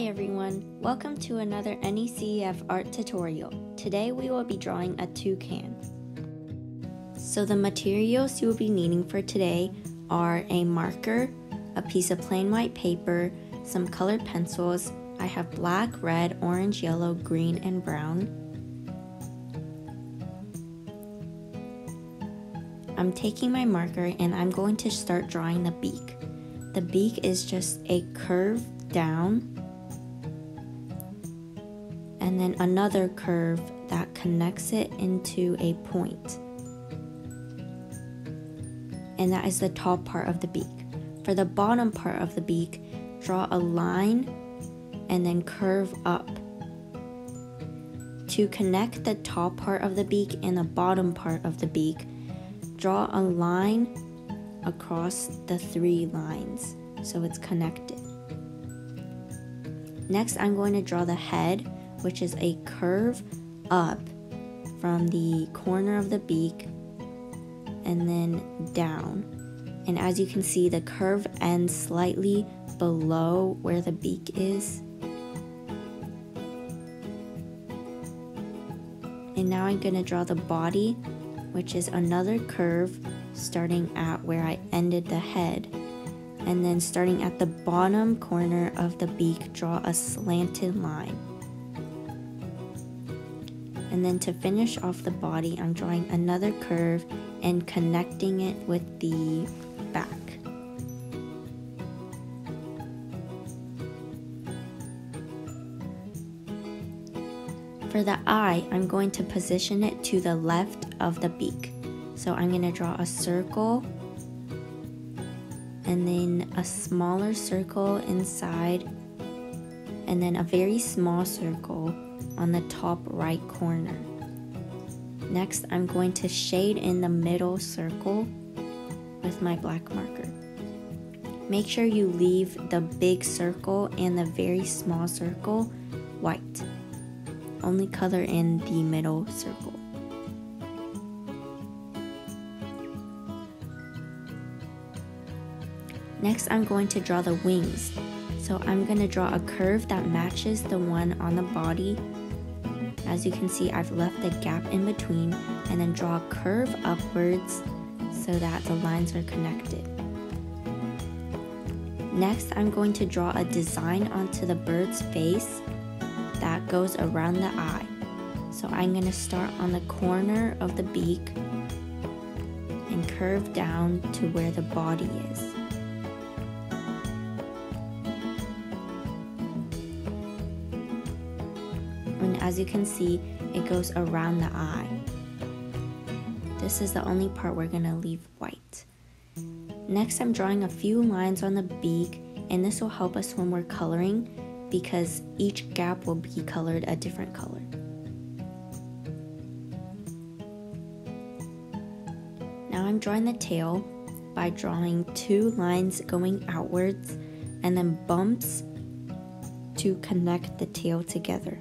Hi everyone, welcome to another NECEF art tutorial. Today we will be drawing a toucan. So the materials you will be needing for today are a marker, a piece of plain white paper, some colored pencils, I have black, red, orange, yellow, green, and brown. I'm taking my marker and I'm going to start drawing the beak. The beak is just a curve down and then another curve that connects it into a point. And that is the top part of the beak. For the bottom part of the beak, draw a line and then curve up. To connect the top part of the beak and the bottom part of the beak, draw a line across the three lines so it's connected. Next, I'm going to draw the head which is a curve up from the corner of the beak and then down. And as you can see, the curve ends slightly below where the beak is. And now I'm going to draw the body, which is another curve starting at where I ended the head. And then starting at the bottom corner of the beak, draw a slanted line. And then to finish off the body, I'm drawing another curve and connecting it with the back. For the eye, I'm going to position it to the left of the beak. So I'm going to draw a circle and then a smaller circle inside and then a very small circle on the top right corner. Next, I'm going to shade in the middle circle with my black marker. Make sure you leave the big circle and the very small circle white. Only color in the middle circle. Next, I'm going to draw the wings. So I'm going to draw a curve that matches the one on the body as you can see, I've left a gap in between and then draw a curve upwards so that the lines are connected. Next, I'm going to draw a design onto the bird's face that goes around the eye. So I'm going to start on the corner of the beak and curve down to where the body is. As you can see, it goes around the eye. This is the only part we're gonna leave white. Next, I'm drawing a few lines on the beak, and this will help us when we're coloring because each gap will be colored a different color. Now I'm drawing the tail by drawing two lines going outwards and then bumps to connect the tail together.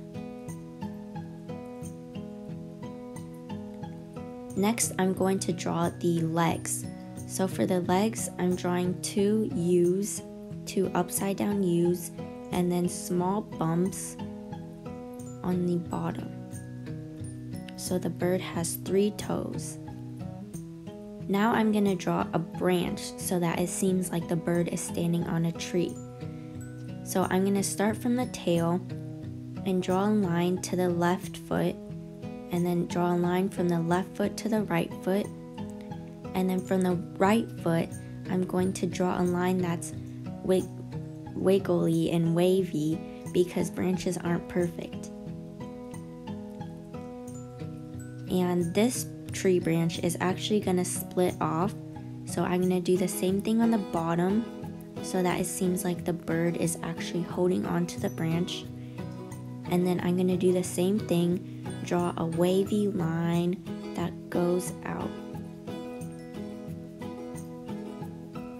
Next, I'm going to draw the legs. So for the legs, I'm drawing two U's, two upside down U's, and then small bumps on the bottom. So the bird has three toes. Now I'm going to draw a branch so that it seems like the bird is standing on a tree. So I'm going to start from the tail and draw a line to the left foot and then draw a line from the left foot to the right foot. And then from the right foot, I'm going to draw a line that's wig- wiggly and wavy because branches aren't perfect. And this tree branch is actually going to split off. So I'm going to do the same thing on the bottom so that it seems like the bird is actually holding on to the branch. And then I'm going to do the same thing draw a wavy line that goes out.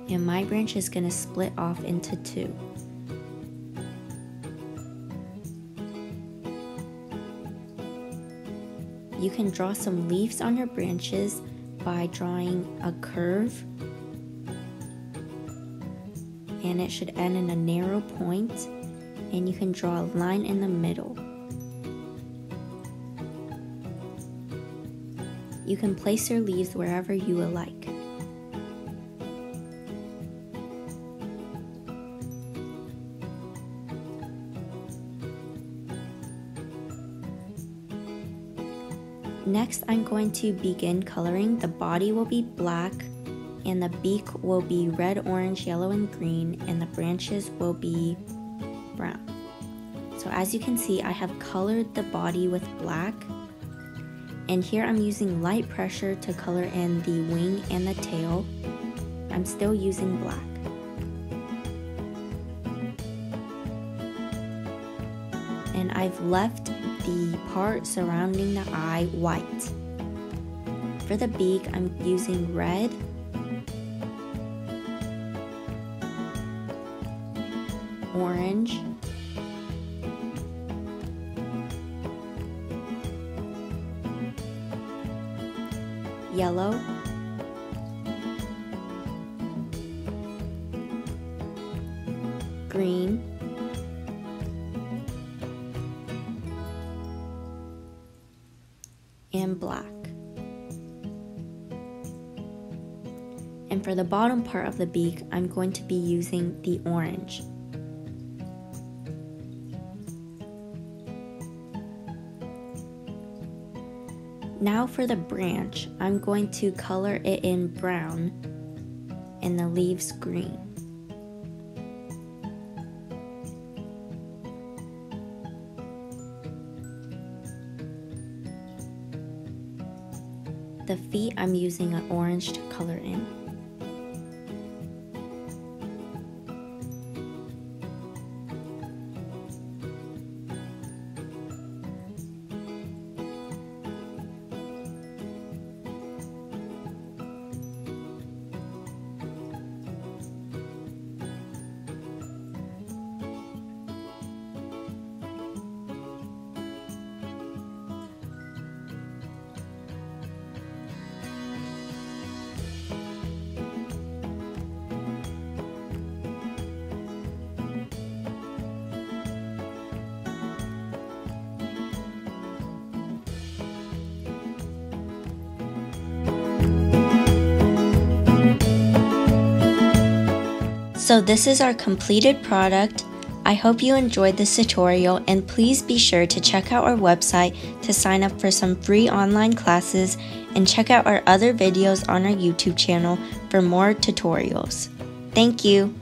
And my branch is going to split off into two. You can draw some leaves on your branches by drawing a curve and it should end in a narrow point and you can draw a line in the middle. You can place your leaves wherever you would like. Next, I'm going to begin coloring. The body will be black, and the beak will be red, orange, yellow, and green, and the branches will be. So as you can see, I have colored the body with black, and here I'm using light pressure to color in the wing and the tail. I'm still using black. And I've left the part surrounding the eye white. For the beak, I'm using red, yellow, green, and black. And for the bottom part of the beak, I'm going to be using the orange. Now for the branch, I'm going to color it in brown and the leaves green. The feet I'm using an orange to color in. So this is our completed product. I hope you enjoyed this tutorial and please be sure to check out our website to sign up for some free online classes and check out our other videos on our YouTube channel for more tutorials. Thank you.